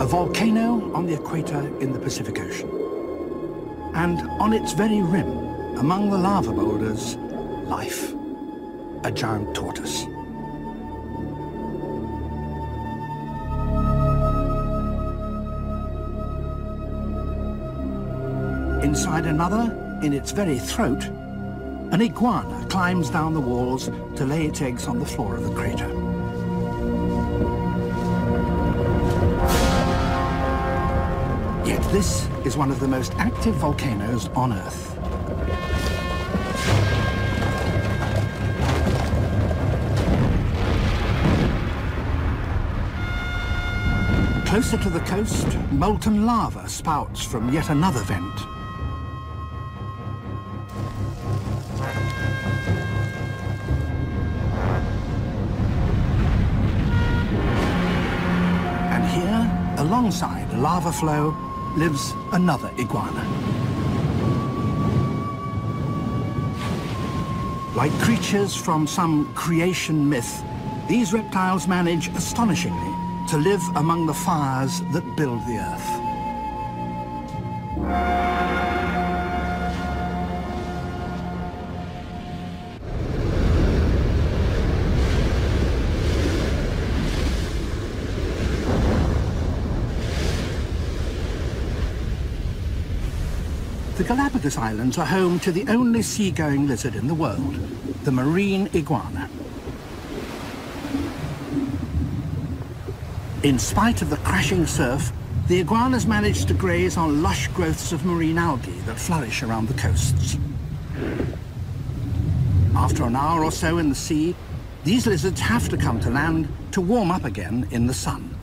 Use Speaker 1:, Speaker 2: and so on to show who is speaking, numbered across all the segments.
Speaker 1: A volcano on the equator in the Pacific Ocean. And on its very rim, among the lava boulders, life. A giant tortoise. Inside another, in its very throat, an iguana climbs down the walls to lay its eggs on the floor of the crater. This is one of the most active volcanoes on Earth. Closer to the coast, molten lava spouts from yet another vent. And here, alongside lava flow, lives another iguana. Like creatures from some creation myth, these reptiles manage astonishingly to live among the fires that build the earth. The Galapagos Islands are home to the only seagoing lizard in the world, the marine iguana. In spite of the crashing surf, the iguanas manage to graze on lush growths of marine algae that flourish around the coasts. After an hour or so in the sea, these lizards have to come to land to warm up again in the sun.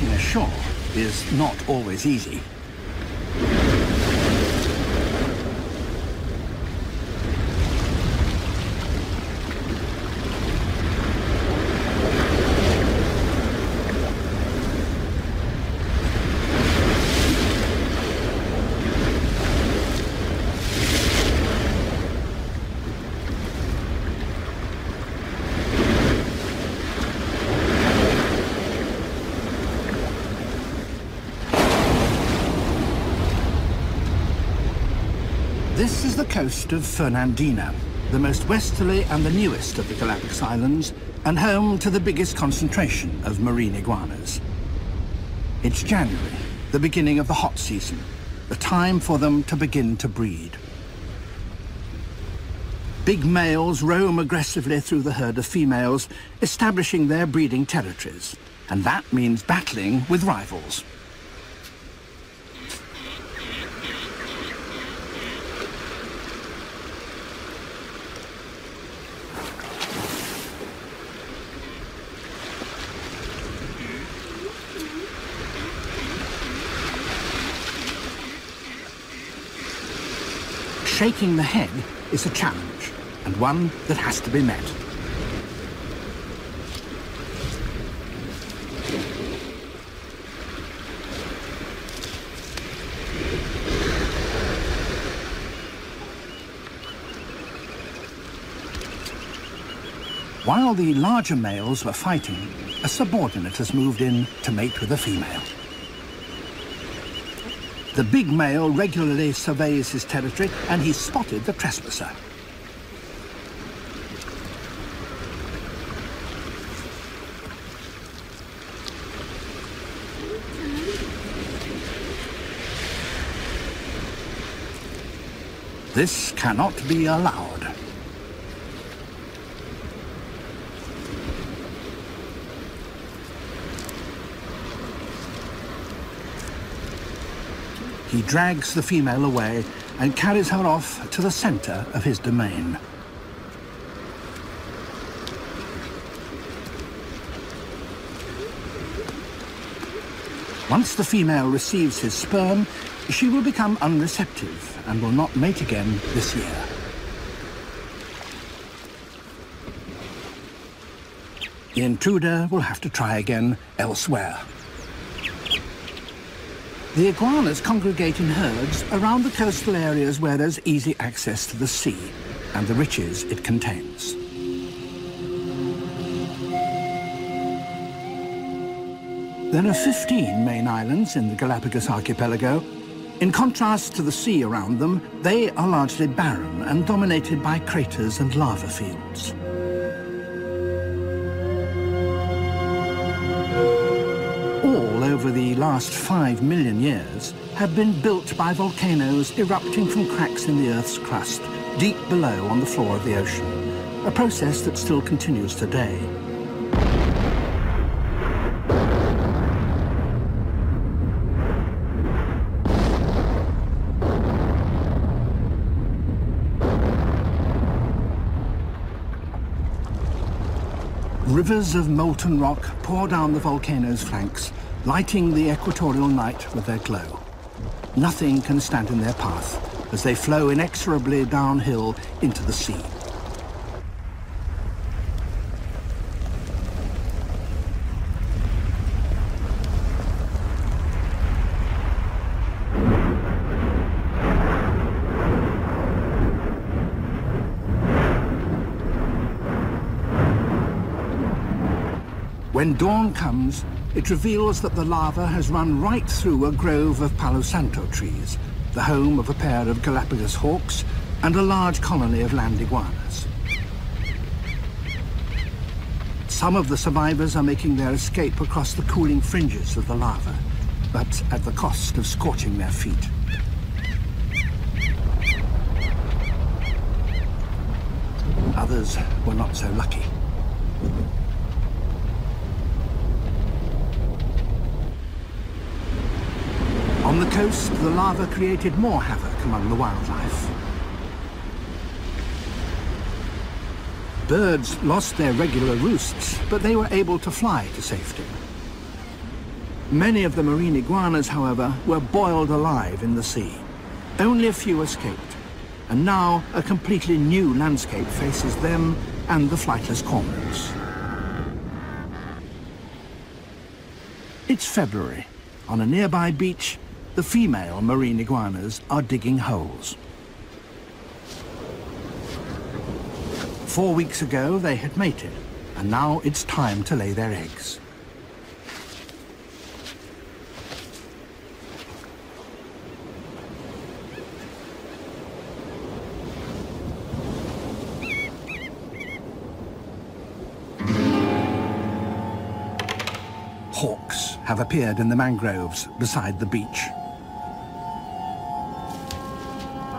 Speaker 1: Getting ashore is not always easy. This is the coast of Fernandina, the most westerly and the newest of the Galapagos Islands, and home to the biggest concentration of marine iguanas. It's January, the beginning of the hot season, the time for them to begin to breed. Big males roam aggressively through the herd of females, establishing their breeding territories, and that means battling with rivals. Shaking the head is a challenge, and one that has to be met. While the larger males were fighting, a subordinate has moved in to mate with a female. The big male regularly surveys his territory and he's spotted the trespasser. This cannot be allowed. He drags the female away and carries her off to the center of his domain. Once the female receives his sperm, she will become unreceptive and will not mate again this year. The intruder will have to try again elsewhere. The iguanas congregate in herds around the coastal areas where there's easy access to the sea. and the riches it contains. There are 15 main islands in the Galapagos archipelago. In contrast to the sea around them, they are largely barren and dominated by craters and lava fields. Over the last five million years have been built by volcanoes erupting from cracks in the Earth's crust, deep below on the floor of the ocean, a process that still continues today. Rivers of molten rock pour down the volcano's flanks, lighting the equatorial night with their glow. Nothing can stand in their path as they flow inexorably downhill into the sea. When dawn comes, it reveals that the lava has run right through a grove of Palo Santo trees, the home of a pair of Galapagos hawks and a large colony of land iguanas. Some of the survivors are making their escape across the cooling fringes of the lava, but at the cost of scorching their feet. Others were not so lucky. On the coast, the lava created more havoc among the wildlife. Birds lost their regular roosts, but they were able to fly to safety. Many of the marine iguanas, however, were boiled alive in the sea. Only a few escaped, and now a completely new landscape faces them and the flightless cormorants. It's February. On a nearby beach, the female marine iguanas are digging holes. Four weeks ago, they had mated, and now it's time to lay their eggs. Hawks have appeared in the mangroves beside the beach.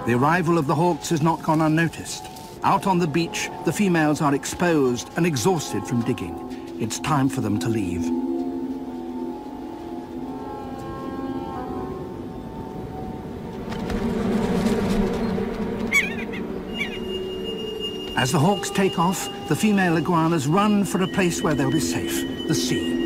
Speaker 1: The arrival of the hawks has not gone unnoticed. Out on the beach, the females are exposed and exhausted from digging. It's time for them to leave. As the hawks take off, the female iguanas run for a place where they'll be safe, the sea.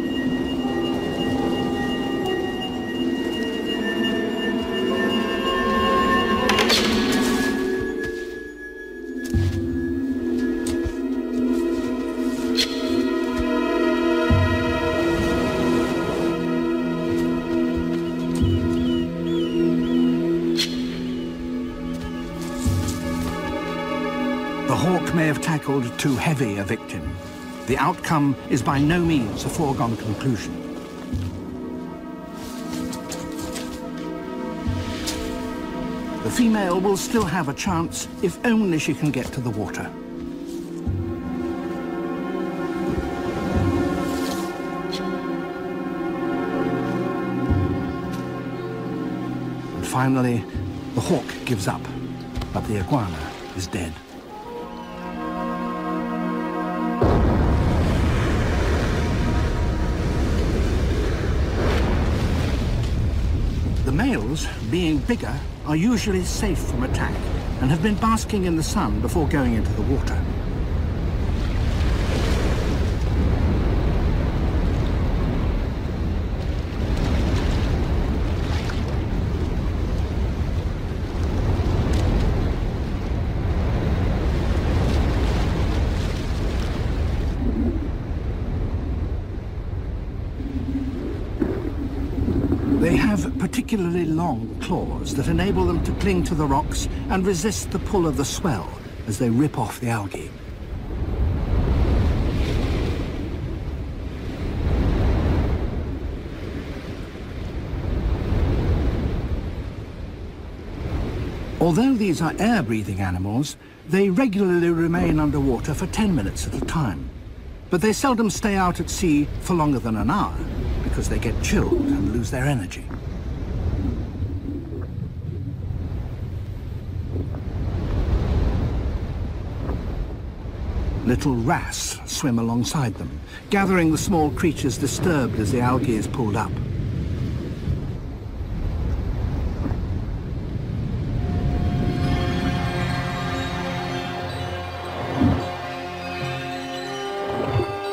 Speaker 1: Too heavy a victim. The outcome is by no means a foregone conclusion. The female will still have a chance if only she can get to the water. And finally, the hawk gives up, but the iguana is dead. Being bigger, are usually safe from attack and have been basking in the sun before going into the water. They have particularly long claws that enable them to cling to the rocks and resist the pull of the swell, as they rip off the algae. Although these are air-breathing animals, they regularly remain underwater for 10 minutes at a time. But they seldom stay out at sea for longer than an hour because they get chilled and lose their energy. Little wrasse swim alongside them, gathering the small creatures disturbed as the algae is pulled up.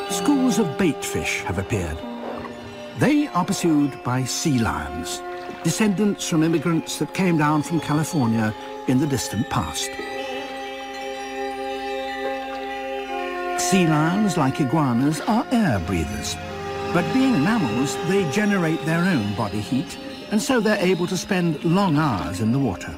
Speaker 1: Schools of baitfish have appeared. They are pursued by sea lions, descendants from immigrants that came down from California in the distant past. Sea lions, like iguanas, are air breathers. But being mammals, they generate their own body heat, and so they're able to spend long hours in the water.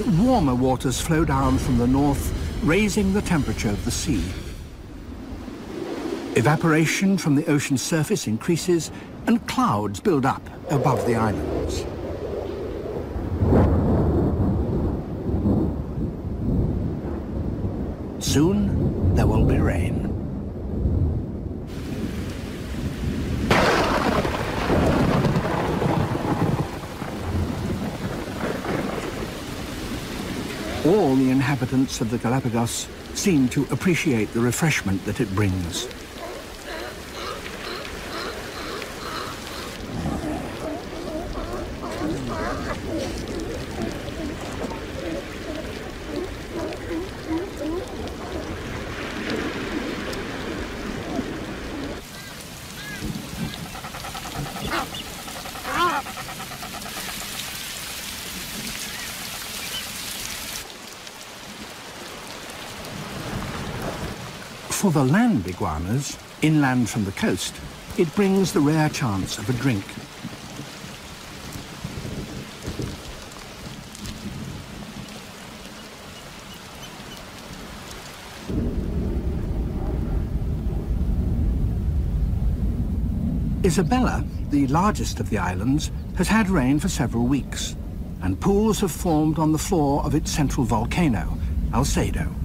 Speaker 1: And warmer waters flow down from the north, raising the temperature of the sea. Evaporation from the ocean surface increases, and clouds build up above the islands. Soon, there will be rain. All the inhabitants of the Galapagos seem to appreciate the refreshment that it brings. The land iguanas, inland from the coast, it brings the rare chance of a drink. Isabela, the largest of the islands, has had rain for several weeks, and pools have formed on the floor of its central volcano, Alcedo.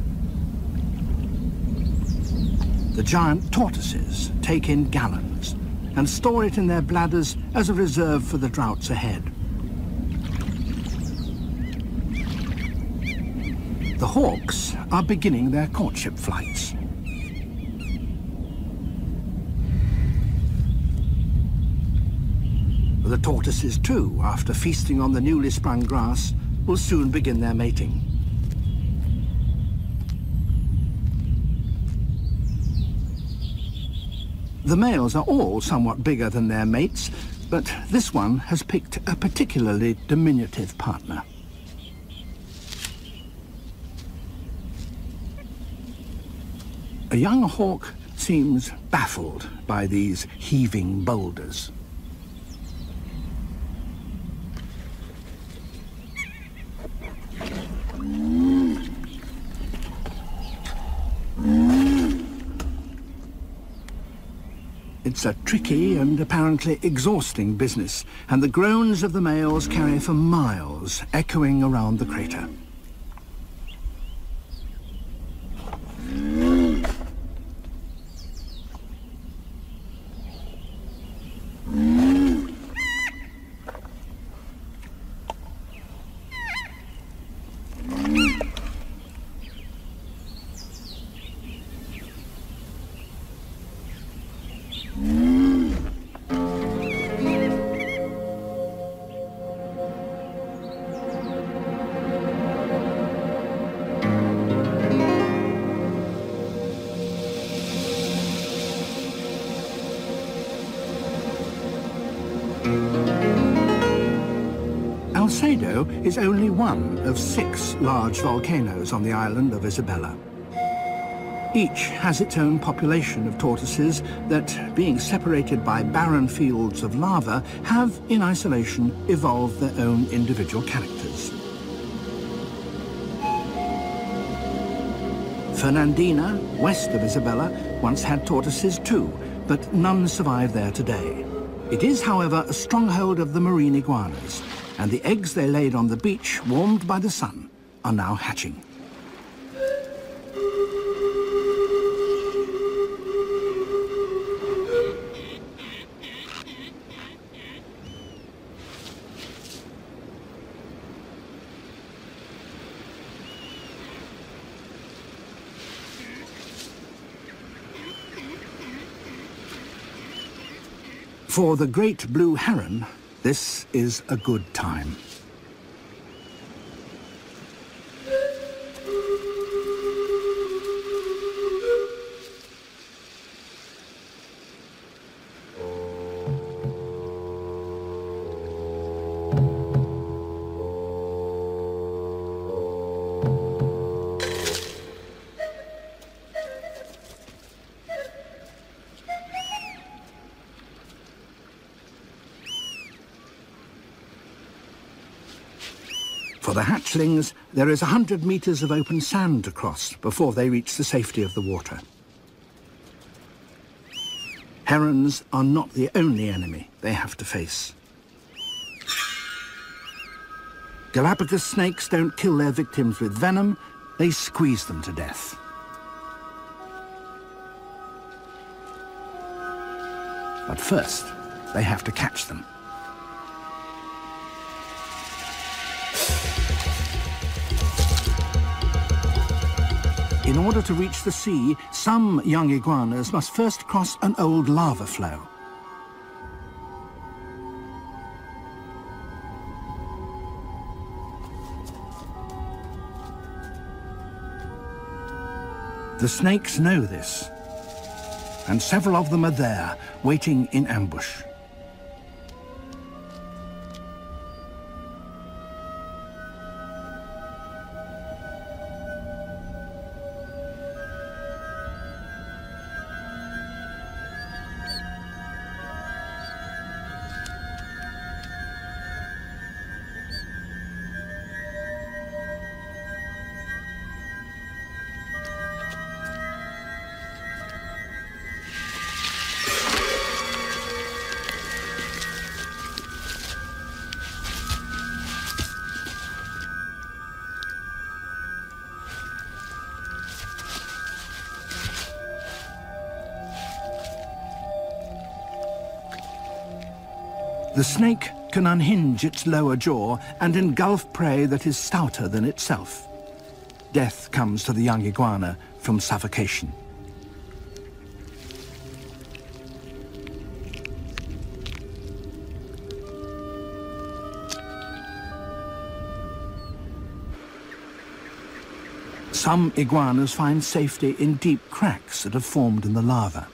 Speaker 1: The giant tortoises take in gallons and store it in their bladders as a reserve for the droughts ahead. The hawks are beginning their courtship flights. The tortoises too, after feasting on the newly sprung grass, will soon begin their mating. The males are all somewhat bigger than their mates, but this one has picked a particularly diminutive partner. A young hawk seems baffled by these heaving boulders. It's a tricky and apparently exhausting business, and the groans of the males carry for miles, echoing around the crater. Alcedo is only one of six large volcanoes on the island of Isabela. Each has its own population of tortoises that, being separated by barren fields of lava, have, in isolation, evolved their own individual characters. Fernandina, west of Isabela, once had tortoises too, but none survive there today. It is, however, a stronghold of the marine iguanas, and the eggs they laid on the beach, warmed by the sun, are now hatching. For the great blue heron, this is a good time. Hatchlings, there is a hundred meters of open sand to cross before they reach the safety of the water. Herons are not the only enemy they have to face. Galapagos snakes don't kill their victims with venom, they squeeze them to death. But first, they have to catch them. In order to reach the sea, some young iguanas must first cross an old lava flow. The snakes know this, and several of them are there, waiting in ambush. The snake can unhinge its lower jaw and engulf prey that is stouter than itself. Death comes to the young iguana from suffocation. Some iguanas find safety in deep cracks that have formed in the lava.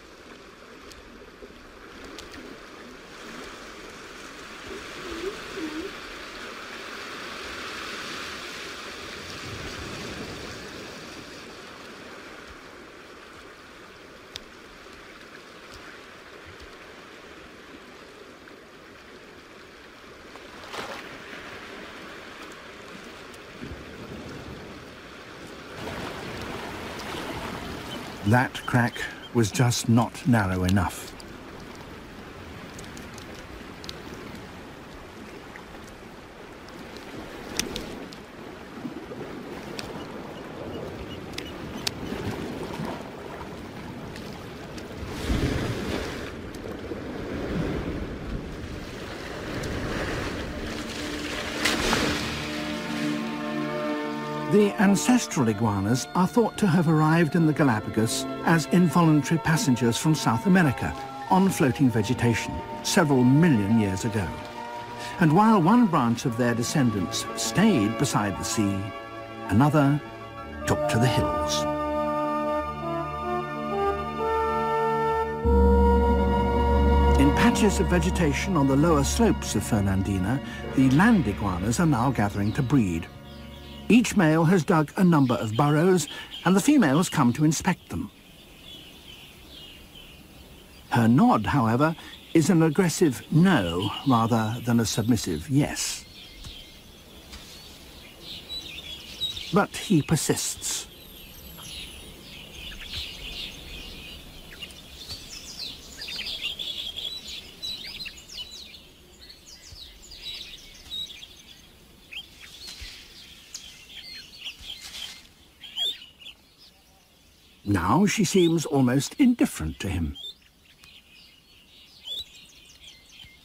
Speaker 1: That crack was just not narrow enough. The ancestral iguanas are thought to have arrived in the Galapagos as involuntary passengers from South America on floating vegetation several million years ago. And while one branch of their descendants stayed beside the sea, another took to the hills. In patches of vegetation on the lower slopes of Fernandina, the land iguanas are now gathering to breed. Each male has dug a number of burrows, and the females come to inspect them. Her nod, however, is an aggressive no rather than a submissive yes. But he persists. Now she seems almost indifferent to him.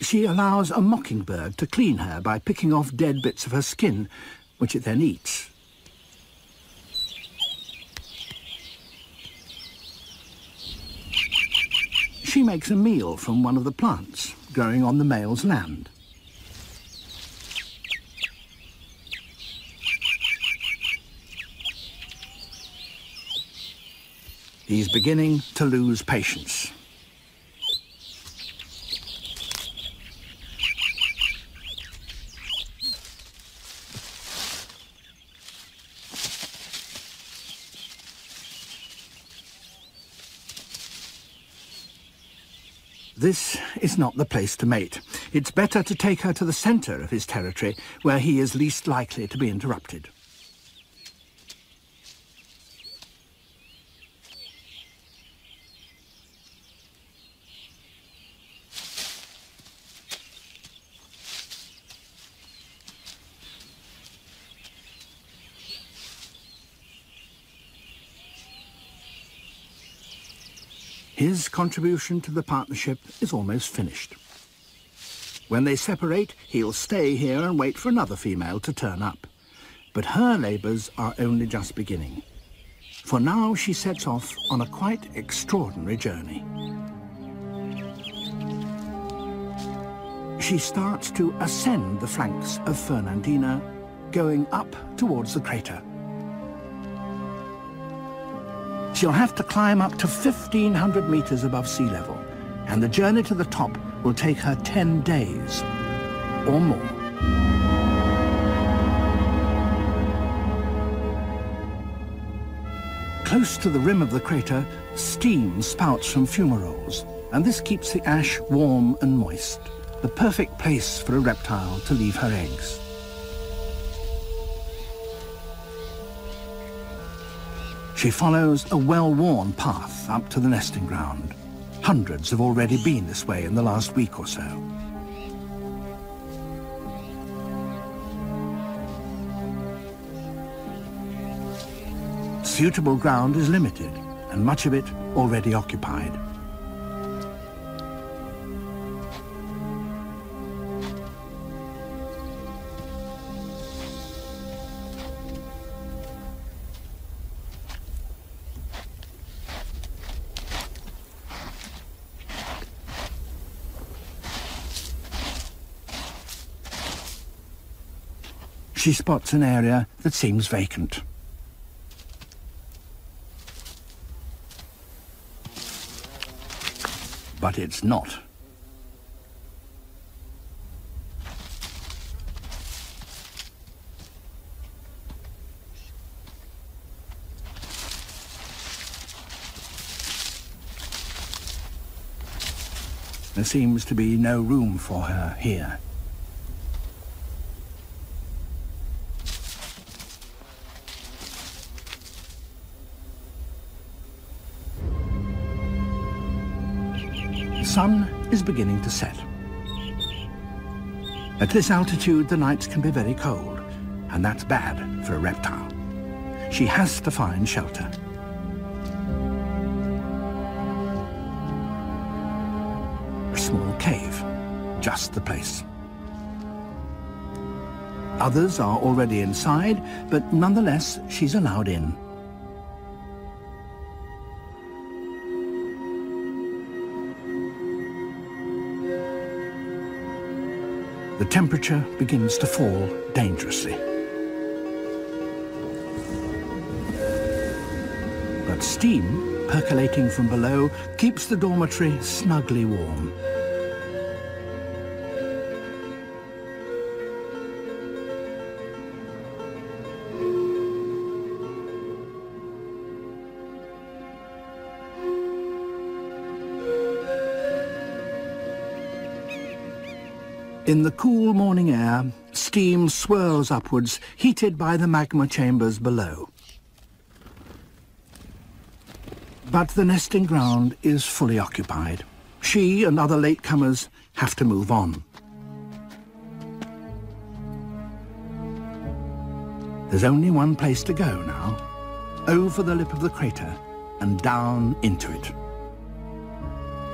Speaker 1: She allows a mockingbird to clean her by picking off dead bits of her skin, which it then eats. She makes a meal from one of the plants growing on the male's land. He's beginning to lose patience. This is not the place to mate. It's better to take her to the centre of his territory, where he is least likely to be interrupted. His contribution to the partnership is almost finished. When they separate, he'll stay here and wait for another female to turn up. But her labours are only just beginning. For now she sets off on a quite extraordinary journey. She starts to ascend the flanks of Fernandina, going up towards the crater. She'll have to climb up to 1,500 meters above sea level, and the journey to the top will take her 10 days or more. Close to the rim of the crater, steam spouts from fumaroles, and this keeps the ash warm and moist, the perfect place for a reptile to leave her eggs. She follows a well-worn path up to the nesting ground. Hundreds have already been this way in the last week or so. Suitable ground is limited, and much of it already occupied. She spots an area that seems vacant. But it's not. There seems to be no room for her here. Sun is beginning to set. At this altitude, the nights can be very cold, and that's bad for a reptile. She has to find shelter. A small cave, just the place. Others are already inside, but nonetheless, she's allowed in. The temperature begins to fall dangerously. But steam, percolating from below, keeps the dormitory snugly warm. In the cool morning air, steam swirls upwards, heated by the magma chambers below. But the nesting ground is fully occupied. She and other latecomers have to move on. There's only one place to go now, over the lip of the crater and down into it.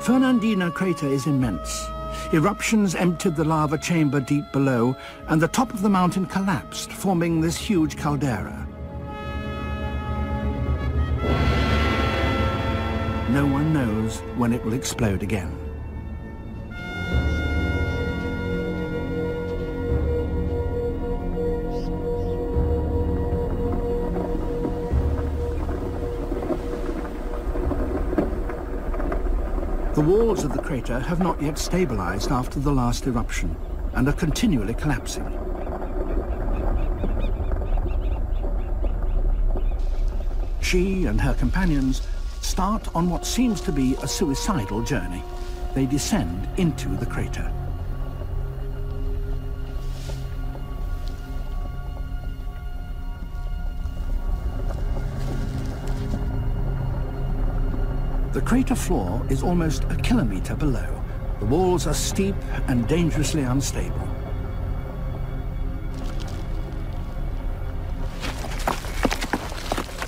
Speaker 1: Fernandina crater is immense. Eruptions emptied the lava chamber deep below, and the top of the mountain collapsed, forming this huge caldera. No one knows when it will explode again. The walls of the crater have not yet stabilized after the last eruption and are continually collapsing. She and her companions start on what seems to be a suicidal journey. They descend into the crater. Crater floor is almost a kilometer below. The walls are steep and dangerously unstable.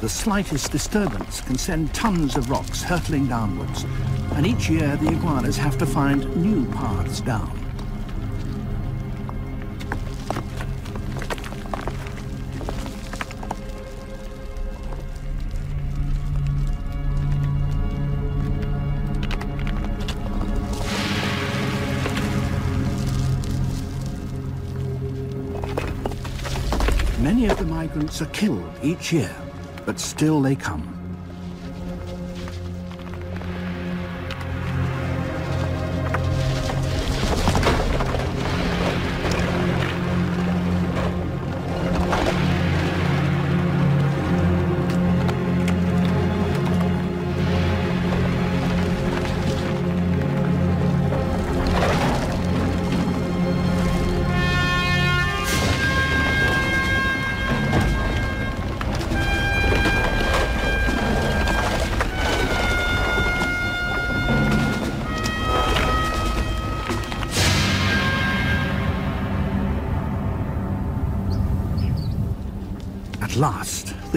Speaker 1: The slightest disturbance can send tons of rocks hurtling downwards, and each year the iguanas have to find new paths down. Are killed each year, but still they come.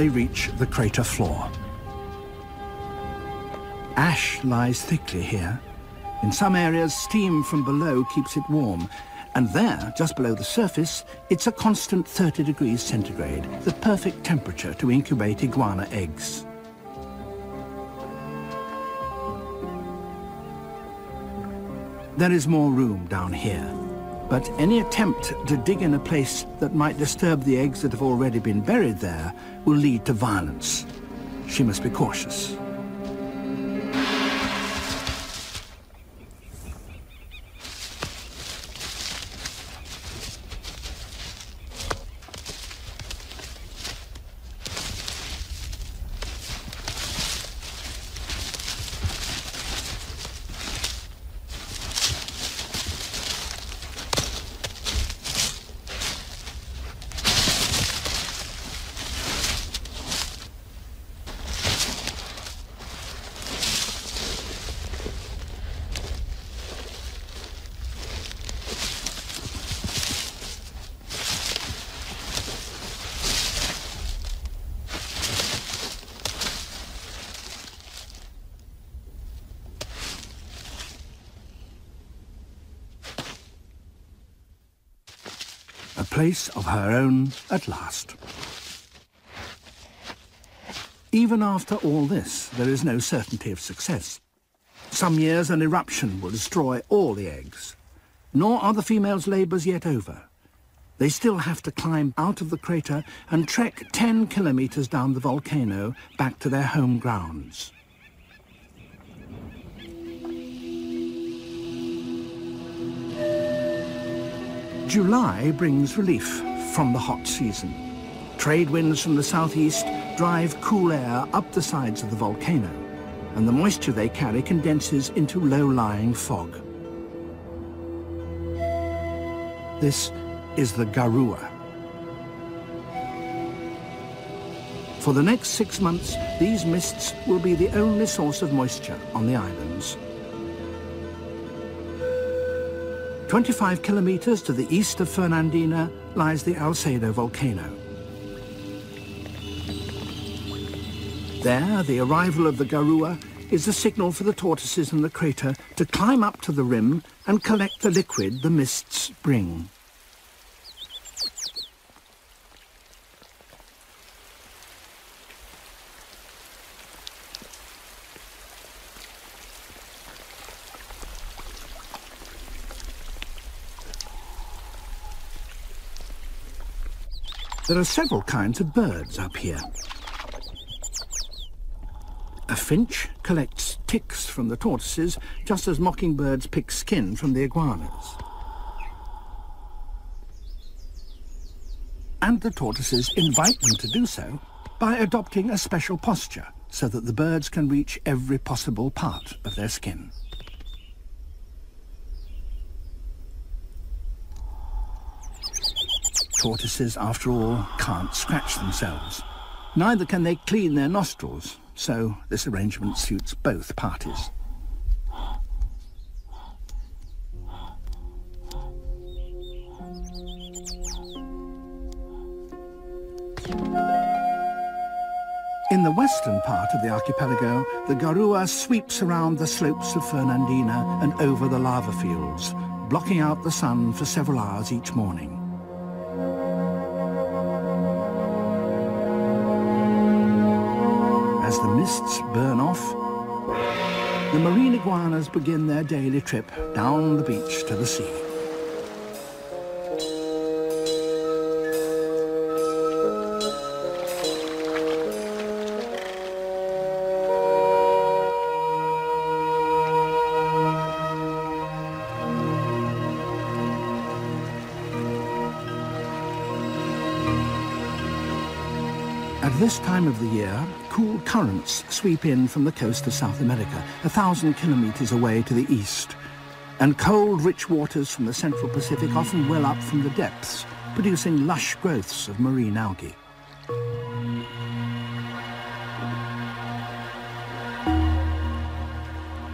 Speaker 1: They reach the crater floor. Ash lies thickly here. In some areas, steam from below keeps it warm, and there, just below the surface, it's a constant 30 degrees centigrade, the perfect temperature to incubate iguana eggs. There is more room down here, but any attempt to dig in a place that might disturb the eggs that have already been buried there will lead to violence. She must be cautious. Place of her own at last. Even after all this, there is no certainty of success. Some years an eruption will destroy all the eggs. Nor are the females' labours yet over. They still have to climb out of the crater and trek 10 kilometres down the volcano back to their home grounds. July brings relief from the hot season. Trade winds from the southeast drive cool air up the sides of the volcano, and the moisture they carry condenses into low-lying fog. This is the Garua. For the next six months, these mists will be the only source of moisture on the islands. 25 kilometers to the east of Fernandina lies the Alcedo volcano. There, the arrival of the Garua is a signal for the tortoises in the crater to climb up to the rim and collect the liquid the mists bring. There are several kinds of birds up here. A finch collects ticks from the tortoises, just as mockingbirds pick skin from the iguanas. And the tortoises invite them to do so by adopting a special posture so that the birds can reach every possible part of their skin. Tortoises, after all, can't scratch themselves. Neither can they clean their nostrils, so this arrangement suits both parties. In the western part of the archipelago, the Garua sweeps around the slopes of Fernandina and over the lava fields, blocking out the sun for several hours each morning. As the mists burn off, the marine iguanas begin their daily trip down the beach to the sea. This time of the year, cool currents sweep in from the coast of South America, a thousand kilometers away to the east. And cold, rich waters from the central Pacific often well up from the depths, producing lush growths of marine algae.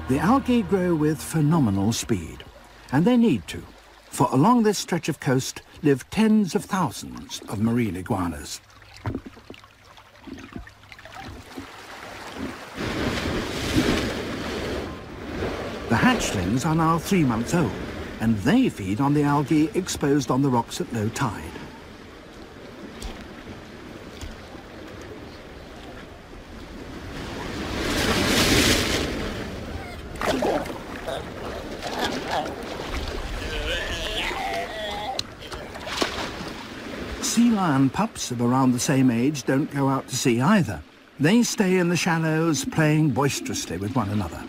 Speaker 1: The algae grow with phenomenal speed, and they need to, for along this stretch of coast live tens of thousands of marine iguanas. The hatchlings are now three months old, and they feed on the algae exposed on the rocks at low tide. Sea lion pups of around the same age don't go out to sea either. They stay in the shallows playing boisterously with one another.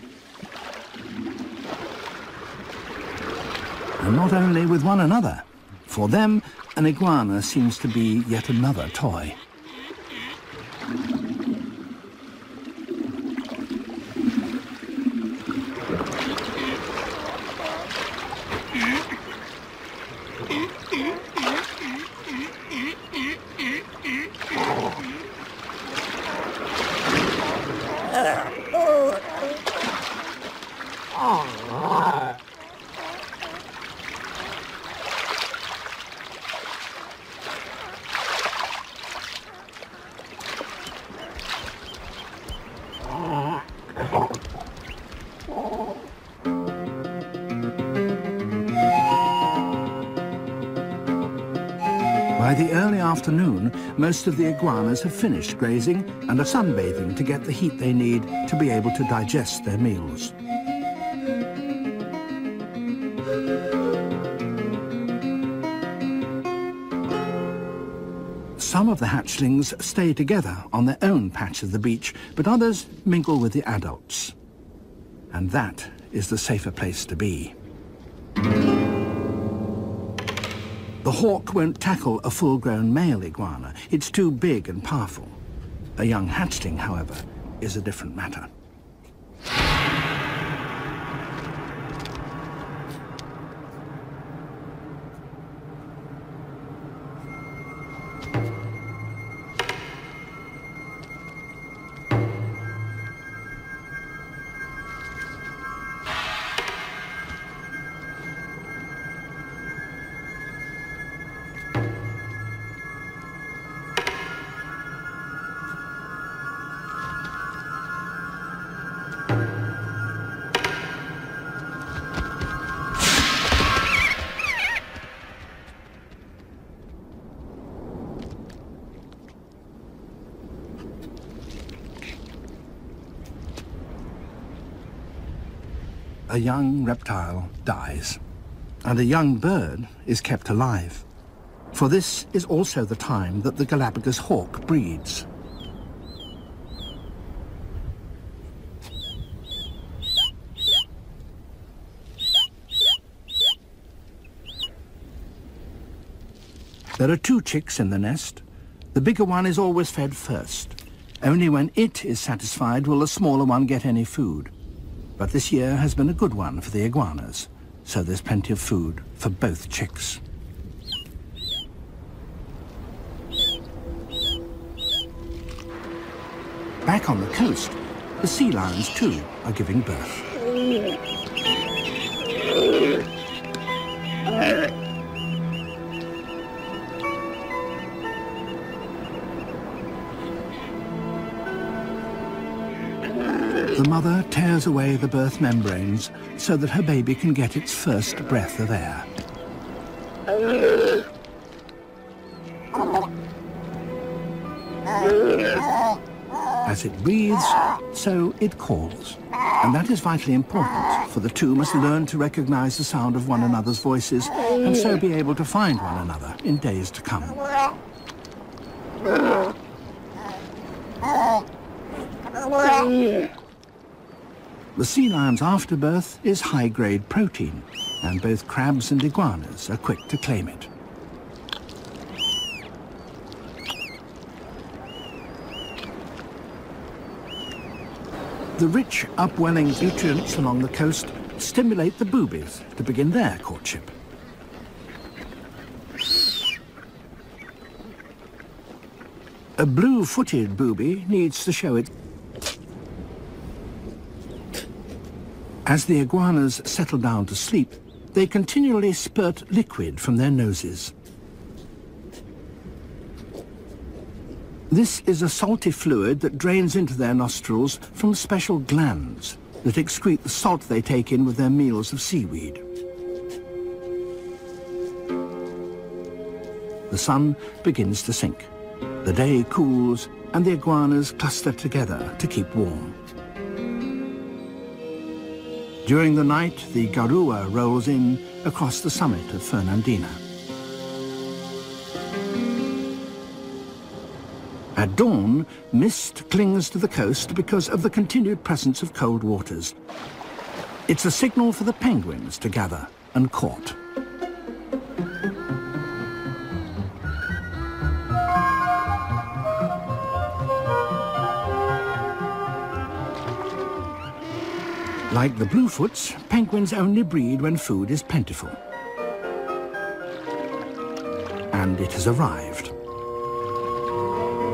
Speaker 1: And not only with one another. For them, an iguana seems to be yet another toy. Early afternoon, most of the iguanas have finished grazing and are sunbathing to get the heat they need to be able to digest their meals. Some of the hatchlings stay together on their own patch of the beach, but others mingle with the adults. And that is the safer place to be. The hawk won't tackle a full-grown male iguana. It's too big and powerful. A young hatchling, however, is a different matter. A young reptile dies, and a young bird is kept alive. For this is also the time that the Galapagos hawk breeds. There are two chicks in the nest. The bigger one is always fed first. Only when it is satisfied will the smaller one get any food. But this year has been a good one for the iguanas, so there's plenty of food for both chicks. Back on the coast, the sea lions too are giving birth. Tears away the birth membranes so that her baby can get its first breath of air. As it breathes, so it calls. And that is vitally important, for the two must learn to recognize the sound of one another's voices and so be able to find one another in days to come. The sea lion's afterbirth is high-grade protein, and both crabs and iguanas are quick to claim it. The rich, upwelling nutrients along the coast stimulate the boobies to begin their courtship. A blue-footed booby needs to show it. As the iguanas settle down to sleep, they continually spurt liquid from their noses. This is a salty fluid that drains into their nostrils from special glands that excrete the salt they take in with their meals of seaweed. The sun begins to sink. The day cools and the iguanas cluster together to keep warm. During the night, the Garua rolls in across the summit of Fernandina. At dawn, mist clings to the coast because of the continued presence of cold waters. It's a signal for the penguins to gather and court. Like the bluefoots, penguins only breed when food is plentiful. And it has arrived.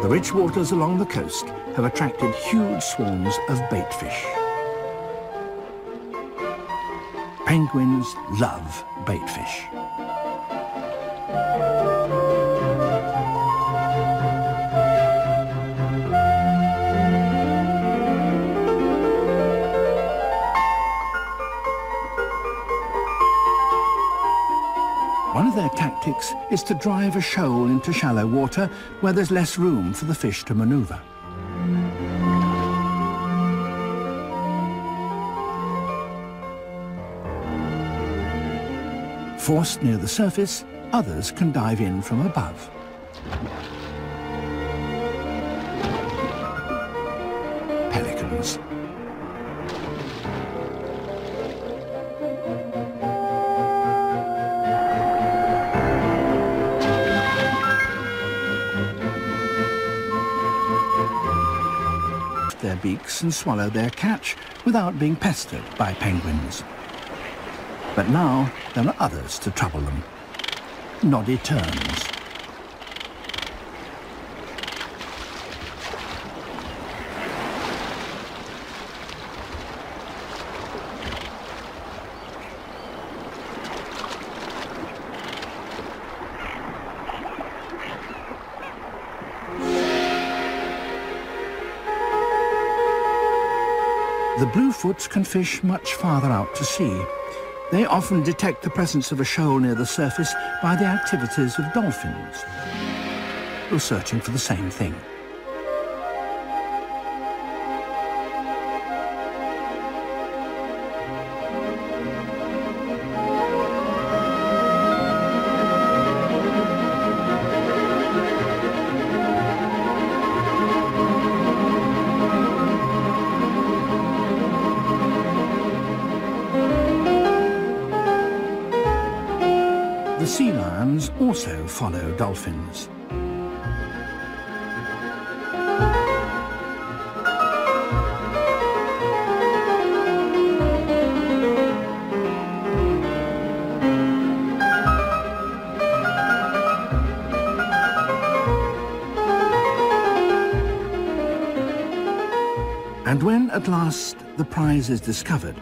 Speaker 1: The rich waters along the coast have attracted huge swarms of baitfish. Penguins love baitfish. Is to drive a shoal into shallow water where there's less room for the fish to maneuver. Forced near the surface, others can dive in from above. And swallow their catch without being pestered by penguins. But now there are others to trouble them. Noddy terns. The bluefoots can fish much farther out to sea. They often detect the presence of a shoal near the surface by the activities of dolphins, who are searching for the same thing. Follow dolphins. And when at last the prize is discovered,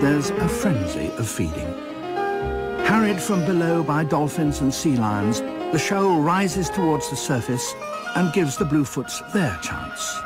Speaker 1: there's a frenzy of feeding. Harried from below by dolphins and sea lions, the shoal rises towards the surface and gives the bluefoots their chance.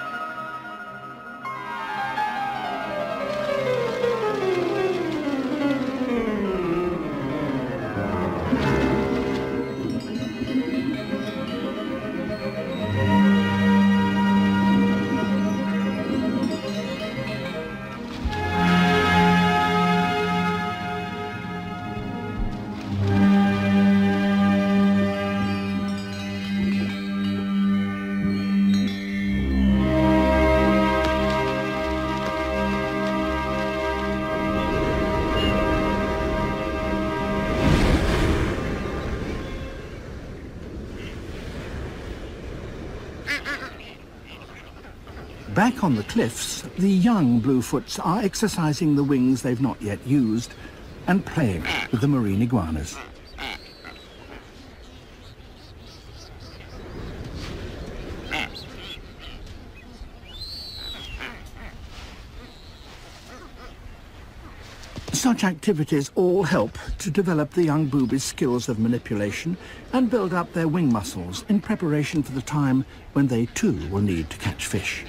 Speaker 1: Back on the cliffs, the young bluefoots are exercising the wings they've not yet used and playing with the marine iguanas. Such activities all help to develop the young boobies' skills of manipulation and build up their wing muscles in preparation for the time when they too will need to catch fish.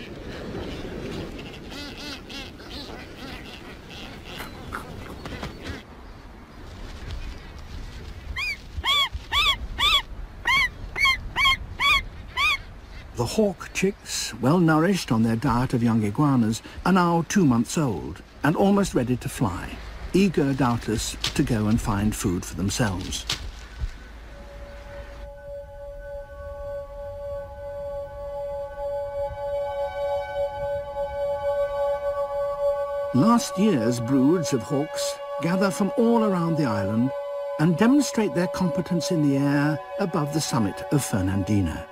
Speaker 1: Hawk chicks, well nourished on their diet of young iguanas, are now two months old and almost ready to fly, eager doubtless to go and find food for themselves. Last year's broods of hawks gather from all around the island and demonstrate their competence in the air above the summit of Fernandina.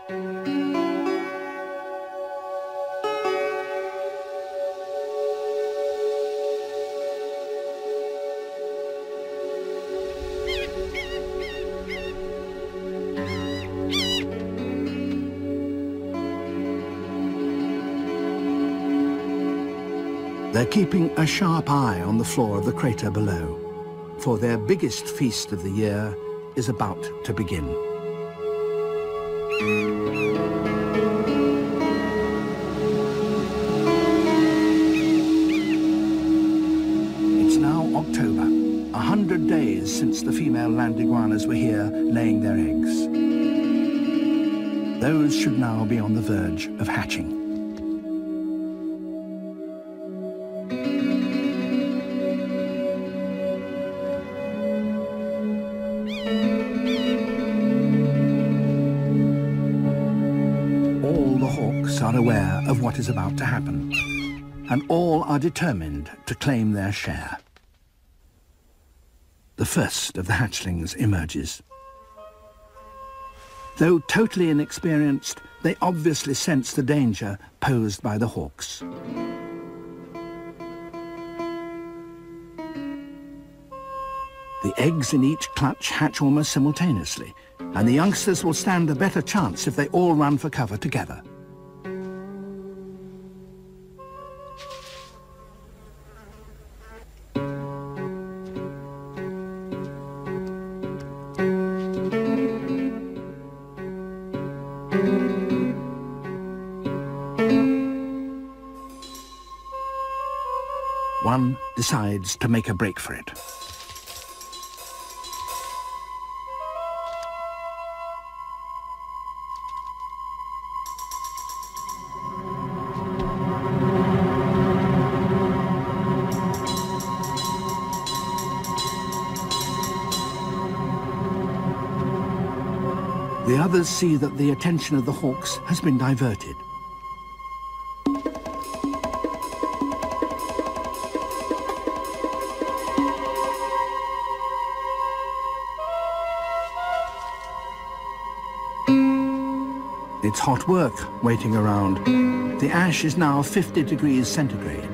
Speaker 1: They're keeping a sharp eye on the floor of the crater below, for their biggest feast of the year is about to begin. It's now October, a hundred days since the female land iguanas were here laying their eggs. Those should now be on the verge of hatching. What is about to happen, and all are determined to claim their share. The first of the hatchlings emerges. Though totally inexperienced, they obviously sense the danger posed by the hawks. The eggs in each clutch hatch almost simultaneously, and the youngsters will stand a better chance if they all run for cover together. Decides to make a break for it. The others see that the attention of the hawks has been diverted. Work waiting around. The ash is now 50 degrees centigrade.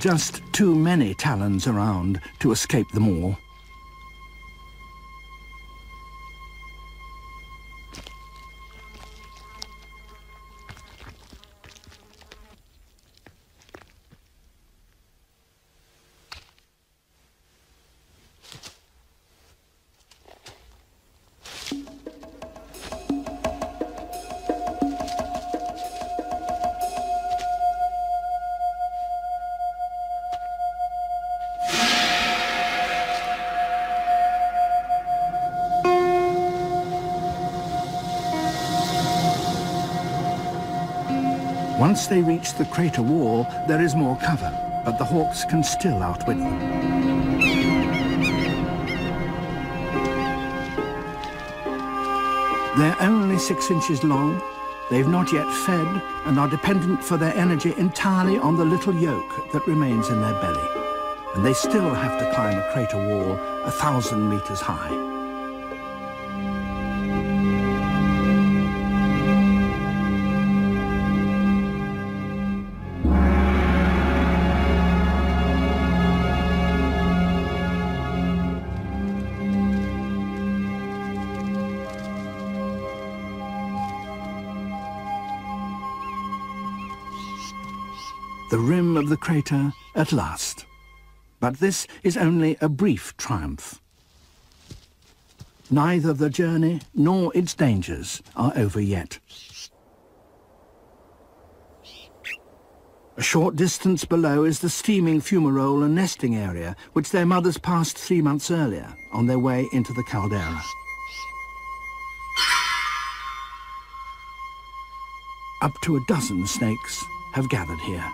Speaker 1: Just too many Talons around to escape them all. The crater wall, there is more cover, but the Hawks can still outwit them. They're only six inches long, they've not yet fed, and are dependent for their energy entirely on the little yolk that remains in their belly. And they still have to climb a crater wall a thousand meters high. Crater at last. But this is only a brief triumph. Neither the journey nor its dangers are over yet. A short distance below is the steaming fumarole and nesting area, which their mothers passed three months earlier on their way into the caldera. Up to a dozen snakes have gathered here.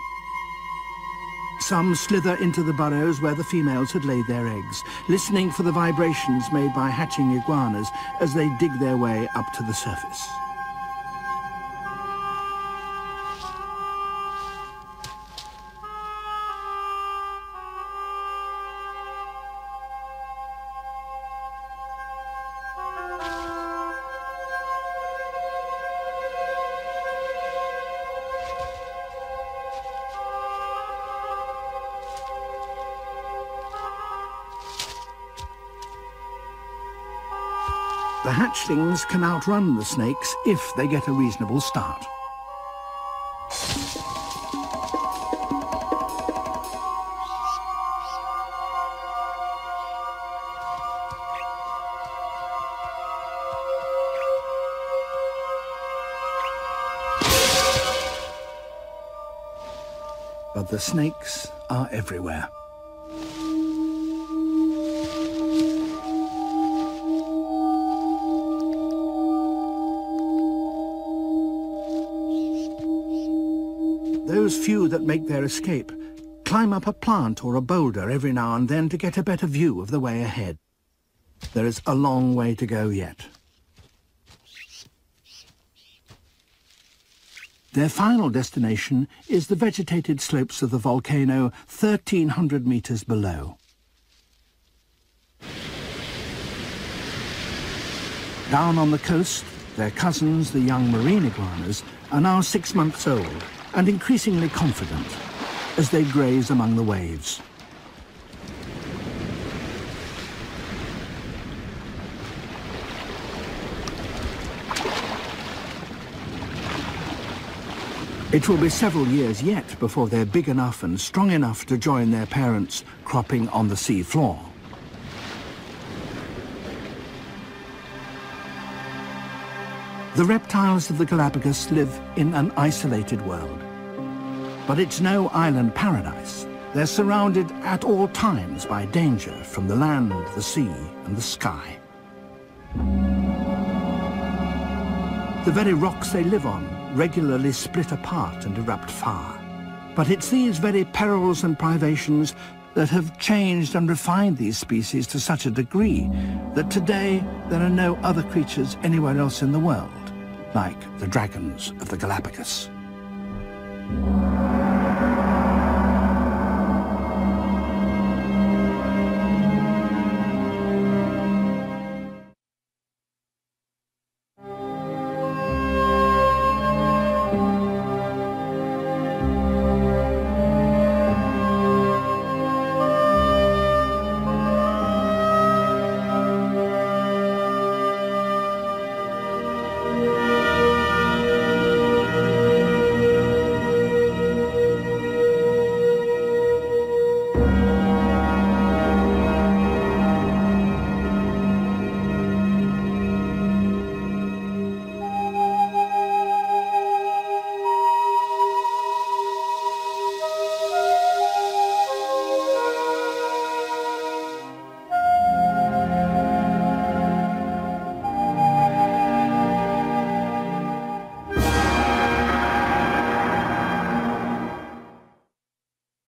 Speaker 1: Some slither into the burrows where the females had laid their eggs, listening for the vibrations made by hatching iguanas as they dig their way up to the surface. The hatchlings can outrun the snakes if they get a reasonable start. But the snakes are everywhere. Those few that make their escape climb up a plant or a boulder every now and then to get a better view of the way ahead. There is a long way to go yet. Their final destination is the vegetated slopes of the volcano 1,300 meters below. Down on the coast, their cousins, the young marine iguanas, are now six months old and increasingly confident as they graze among the waves. It will be several years yet before they're big enough and strong enough to join their parents cropping on the sea floor. The reptiles of the Galapagos live in an isolated world. But it's no island paradise. They're surrounded at all times by danger from the land, the sea and the sky. The very rocks they live on regularly split apart and erupt fire. But it's these very perils and privations that have changed and refined these species to such a degree that today there are no other creatures anywhere else in the world, like the dragons of the Galapagos.